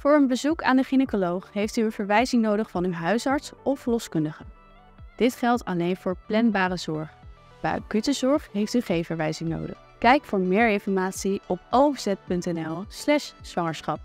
Voor een bezoek aan de gynaecoloog heeft u een verwijzing nodig van uw huisarts of verloskundige. Dit geldt alleen voor planbare zorg. Bij acute zorg heeft u geen verwijzing nodig. Kijk voor meer informatie op ovz.nl/zwangerschap.